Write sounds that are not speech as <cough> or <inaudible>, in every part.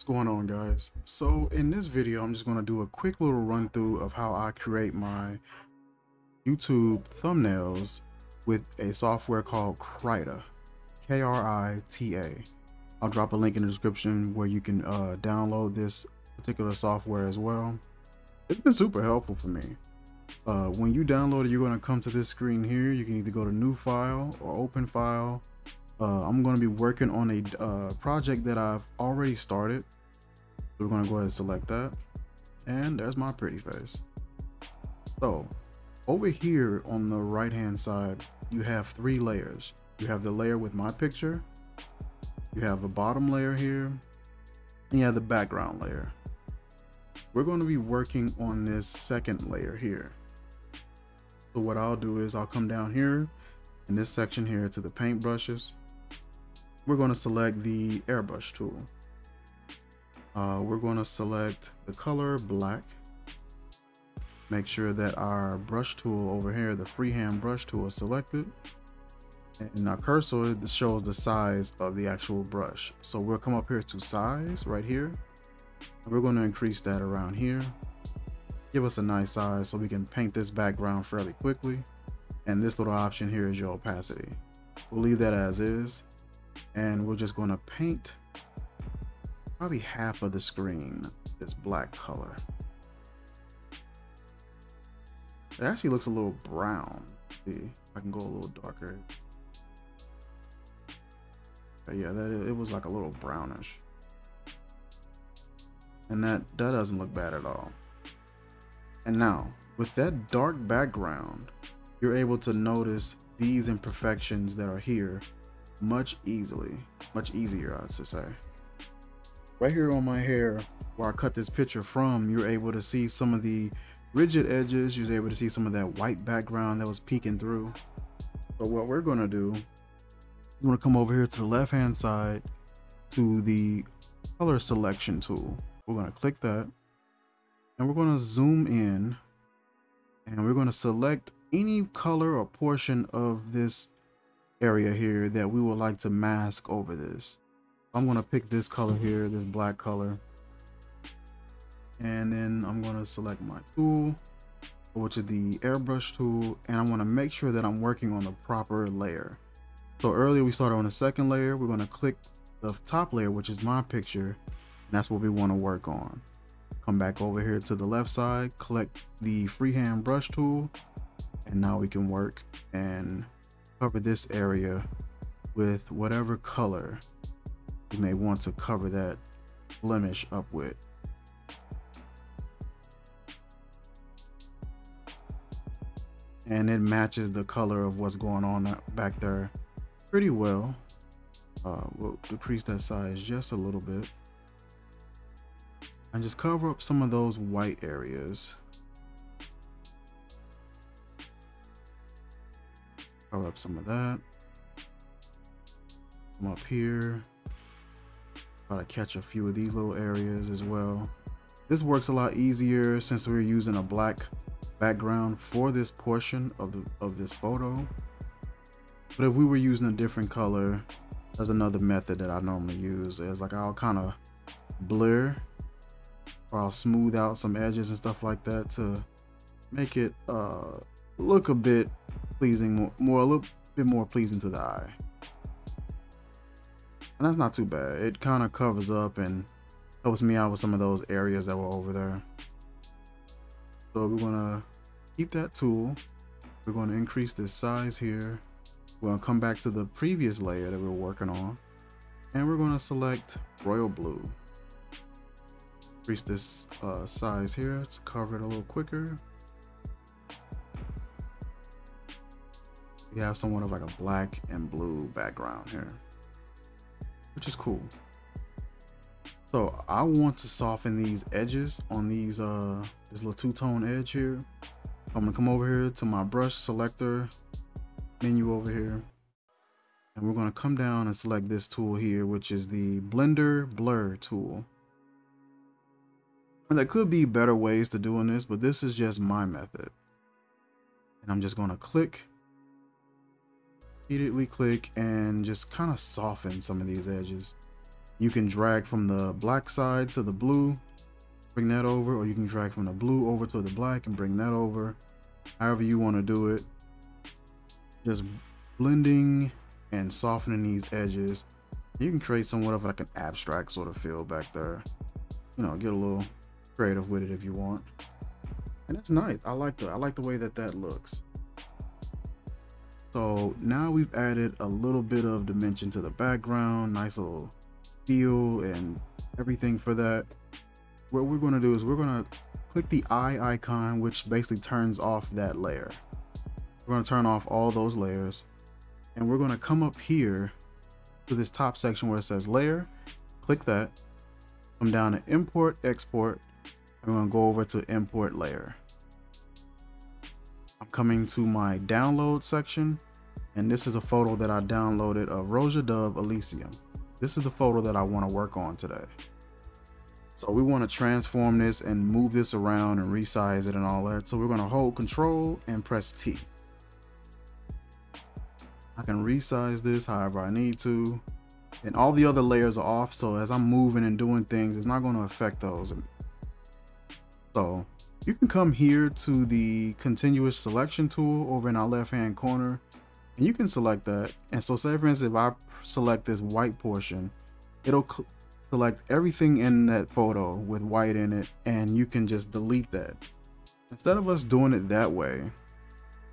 What's going on guys? So in this video I'm just going to do a quick little run through of how I create my YouTube thumbnails with a software called Krita. K-R-I-T-A. I'll drop a link in the description where you can uh, download this particular software as well. It's been super helpful for me. Uh, when you download it, you're going to come to this screen here. You can either go to new file or open file uh, I'm going to be working on a uh, project that I've already started. We're going to go ahead and select that. And there's my pretty face. So over here on the right hand side, you have three layers. You have the layer with my picture. You have a bottom layer here. And you have the background layer. We're going to be working on this second layer here. So what I'll do is I'll come down here in this section here to the paint brushes we're going to select the airbrush tool. Uh, we're going to select the color black. Make sure that our brush tool over here, the freehand brush tool is selected. And our cursor shows the size of the actual brush. So we'll come up here to size right here. And we're going to increase that around here. Give us a nice size so we can paint this background fairly quickly. And this little option here is your opacity. We'll leave that as is and we're just going to paint probably half of the screen this black color. It actually looks a little brown. See, I can go a little darker. But yeah, that it was like a little brownish. And that that doesn't look bad at all. And now, with that dark background, you're able to notice these imperfections that are here much easily, much easier, I'd say. Right here on my hair, where I cut this picture from, you're able to see some of the rigid edges. You're able to see some of that white background that was peeking through. So what we're gonna do, we're gonna come over here to the left-hand side to the color selection tool. We're gonna click that and we're gonna zoom in and we're gonna select any color or portion of this area here that we would like to mask over this. I'm to pick this color here, this black color. And then I'm to select my tool, which is the airbrush tool. And going to make sure that I'm working on the proper layer. So earlier we started on the second layer. We're to click the top layer, which is my picture. And that's what we want to work on. Come back over here to the left side, collect the freehand brush tool. And now we can work and cover this area with whatever color you may want to cover that blemish up with. And it matches the color of what's going on back there pretty well. Uh, we'll decrease that size just a little bit. And just cover up some of those white areas. Cover up some of that. Come up here. Try to catch a few of these little areas as well. This works a lot easier since we're using a black background for this portion of the of this photo. But if we were using a different color, that's another method that I normally use. Is like I'll kind of blur or I'll smooth out some edges and stuff like that to make it uh, look a bit pleasing, more, more a little bit more pleasing to the eye. And that's not too bad. It kind of covers up and helps me out with some of those areas that were over there. So we're gonna keep that tool. We're gonna increase this size here. We're gonna come back to the previous layer that we are working on. And we're gonna select royal blue. Increase this uh, size here to cover it a little quicker. We have somewhat of like a black and blue background here, which is cool. So I want to soften these edges on these, uh, this little two-tone edge here. I'm gonna come over here to my brush selector menu over here. And we're gonna come down and select this tool here, which is the Blender Blur tool. And there could be better ways to doing this, but this is just my method. And I'm just gonna click repeatedly click and just kind of soften some of these edges. You can drag from the black side to the blue, bring that over, or you can drag from the blue over to the black and bring that over. However you want to do it. Just blending and softening these edges. You can create somewhat of like an abstract sort of feel back there. You know, get a little creative with it if you want. And it's nice. I like the I like the way that that looks. So now we've added a little bit of dimension to the background, nice little feel and everything for that. What we're going to do is we're going to click the eye icon, which basically turns off that layer. We're to turn off all those layers and we're going to come up here to this top section where it says layer, click that, come down to import, export, I'm going to go over to import layer. Coming to my download section and this is a photo that I downloaded of Roja Dove Elysium. This is the photo that I want to work on today. So we want to transform this and move this around and resize it and all that. So we're going to hold control and press T. I can resize this however I need to. And all the other layers are off. So as I'm moving and doing things, it's not going to affect those. So you can come here to the continuous selection tool over in our left hand corner and you can select that. And so say for instance, if I select this white portion, it'll select everything in that photo with white in it and you can just delete that. Instead of us doing it that way,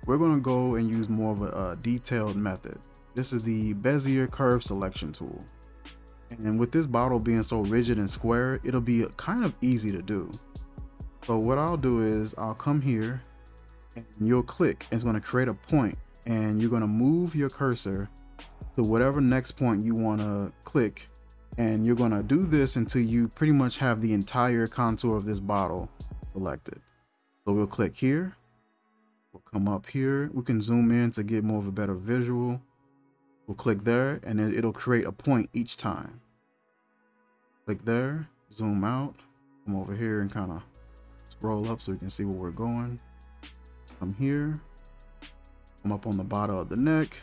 we're going to go and use more of a, a detailed method. This is the Bezier curve selection tool. And with this bottle being so rigid and square, it'll be kind of easy to do. So what I'll do is I'll come here and you'll click. It's going to create a point and you're going to move your cursor to whatever next point you want to click. And you're going to do this until you pretty much have the entire contour of this bottle selected. So we'll click here We'll come up here. We can zoom in to get more of a better visual. We'll click there and then it'll create a point each time. Click there, zoom out, come over here and kind of scroll up so we can see where we're going. Come here, come up on the bottom of the neck.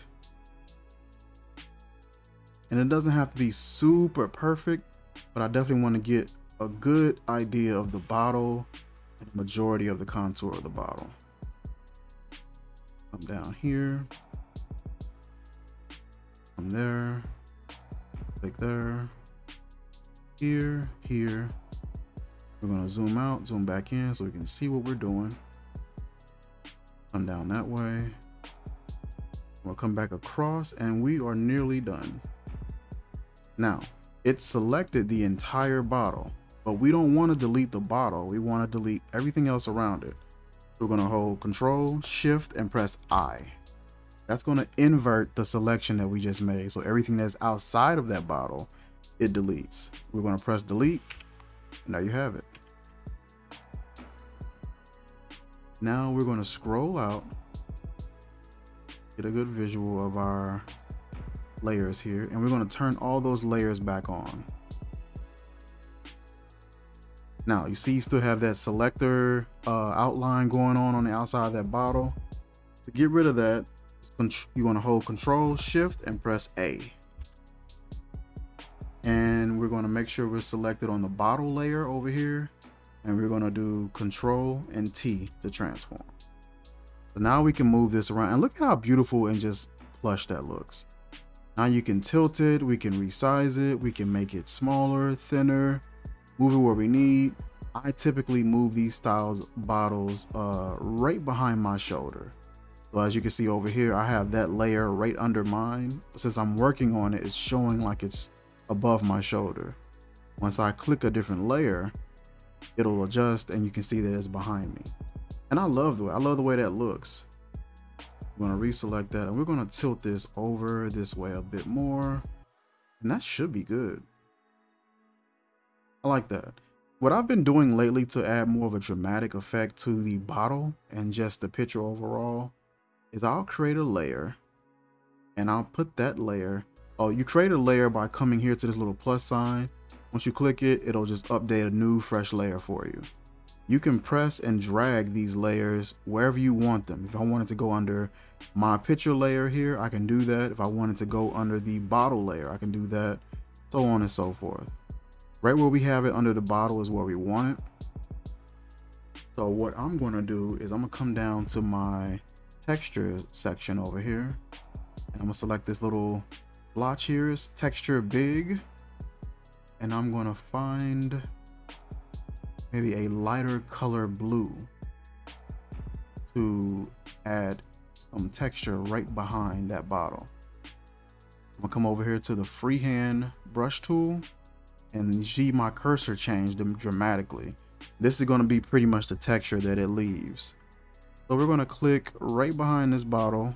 And it doesn't have to be super perfect, but I definitely want to get a good idea of the bottle and the majority of the contour of the bottle come down here, come there, click there, here, here. We're gonna zoom out, zoom back in so we can see what we're doing. Come down that way. We'll come back across and we are nearly done. Now, it selected the entire bottle, but we don't want to delete the bottle. We want to delete everything else around it. We're going to hold control, shift, and press I. That's going to invert the selection that we just made. So everything that's outside of that bottle, it deletes. We're going to press delete. There you have it. Now we're going to scroll out, get a good visual of our layers here, and we're going to turn all those layers back on. Now you see you still have that selector uh, outline going on on the outside of that bottle. To get rid of that, you want to hold control shift and press A. And we're going to make sure we're selected on the bottle layer over here. And we're to do control and T to transform. So now we can move this around and look at how beautiful and just plush that looks. Now you can tilt it, we can resize it, we can make it smaller, thinner, move it where we need. I typically move these styles bottles uh, right behind my shoulder. So as you can see over here, I have that layer right under mine. Since I'm working on it, it's showing like it's above my shoulder. Once I click a different layer, it'll adjust and you can see that it's behind me. And I love the way, I love the way that looks. I'm gonna reselect that and we're gonna tilt this over this way a bit more. And that should be good. I like that. What I've been doing lately to add more of a dramatic effect to the bottle and just the picture overall is I'll create a layer and I'll put that layer. Oh, you create a layer by coming here to this little plus sign. Once you click it, it'll just update a new fresh layer for you. You can press and drag these layers wherever you want them. If I wanted to go under my picture layer here, I can do that. If I wanted to go under the bottle layer, I can do that. so on and so forth. Right where we have it under the bottle is where we want it. So what I'm gonna do is I'm gonna come down to my texture section over here and I'm gonna select this little blotch here is texture big and I'm gonna find maybe a lighter color blue to add some texture right behind that bottle. I'm gonna come over here to the freehand brush tool and see my cursor changed dramatically. This is gonna be pretty much the texture that it leaves. So we're gonna click right behind this bottle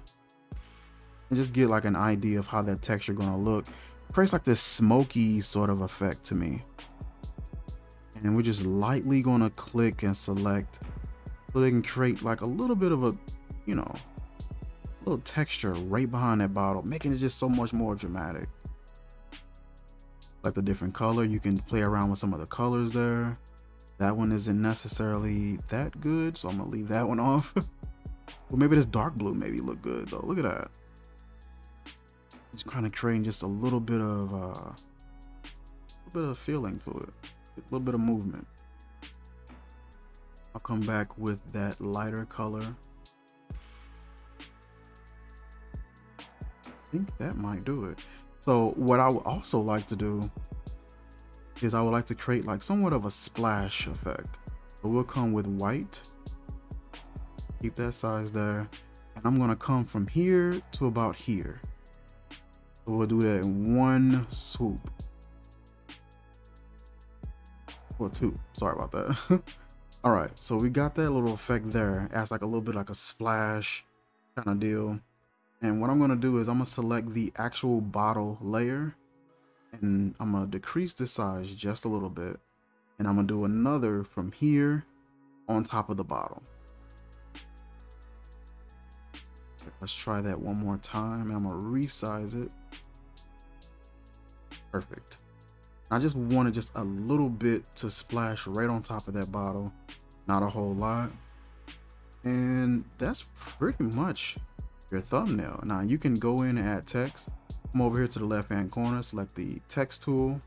and just get like an idea of how that texture gonna look. Creates like this smoky sort of effect to me. And we're just lightly gonna click and select so they can create like a little bit of a, you know, little texture right behind that bottle, making it just so much more dramatic. Like the different color, you can play around with some of the colors there. That one isn't necessarily that good, so I'm gonna leave that one <laughs> off. well, maybe this dark blue maybe look good though. Look at that. Kind of creating just a little bit of, uh, a little bit of feeling to it, a little bit of movement. I'll come back with that lighter color. I think that might do it. So what I would also like to do is I would like to create like somewhat of a splash effect. So we'll come with white, keep that size there, and I'm gonna come from here to about here. We'll do that in one swoop. Or two, sorry about that. <laughs> All right, so we got that little effect there. Adds like a little bit like a splash kind of deal. And what I'm gonna do is I'm gonna select the actual bottle layer and I'm gonna decrease the size just a little bit. And I'm gonna do another from here on top of the bottle. Let's try that one more time. I'm gonna resize it. Perfect. I just wanted just a little bit to splash right on top of that bottle. Not a whole lot. And that's pretty much your thumbnail. Now you can go in and add text. Come over here to the left hand corner, select the text tool.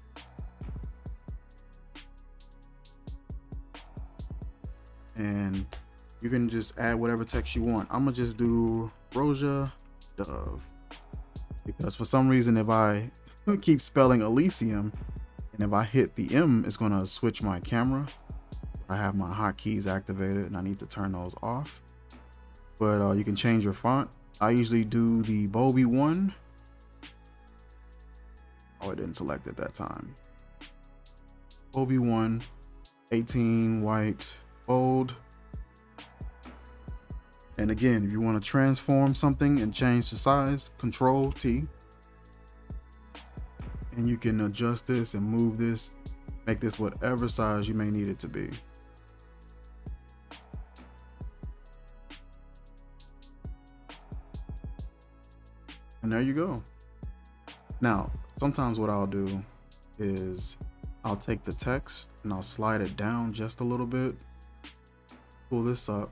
And you can just add whatever text you want. I'm gonna just do Roja Dove. Because for some reason, if I <laughs> keep spelling Elysium, and if I hit the M, it's gonna switch my camera. I have my hotkeys activated and I need to turn those off. But uh, you can change your font. I usually do the Bobby one. Oh, I didn't select at that time. Bobby one, 18 white, bold. And again, if you want to transform something and change the size, control T. And you can adjust this and move this, make this whatever size you may need it to be. And there you go. Now, sometimes what I'll do is I'll take the text and I'll slide it down just a little bit. Pull this up.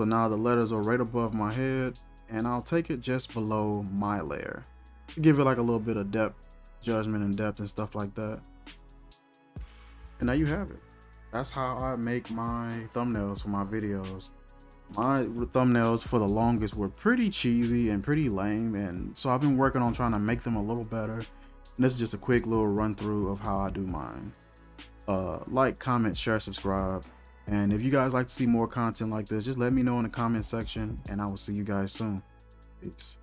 So now the letters are right above my head and I'll take it just below my layer. Give it like a little bit of depth, judgment and depth and stuff like that. And there you have it. That's how I make my thumbnails for my videos my thumbnails for the longest were pretty cheesy and pretty lame and so I've been working on trying to make them a little better and this is just a quick little run through of how I do mine uh, like comment share subscribe and if you guys like to see more content like this, just let me know in the comment section and I will see you guys soon. Peace.